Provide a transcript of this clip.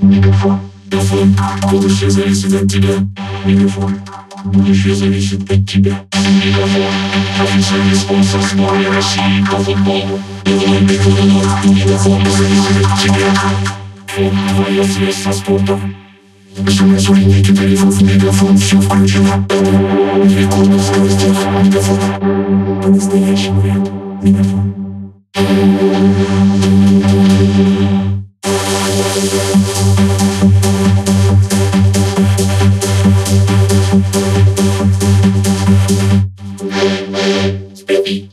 Мегафон. Мегафон. Будущее зависит от тебя. Мегафон. Будущее зависит от тебя. Мегафон. Официальный спонсор сборной России по футболу. Мегафон. Мегафон зависит от тебя. Фон. Твое средство спорта. Безумно современный тарифов Мегафон все включено. Рекордная скорость Мегафон. По-настоящему ряд. Мегафон. Baby.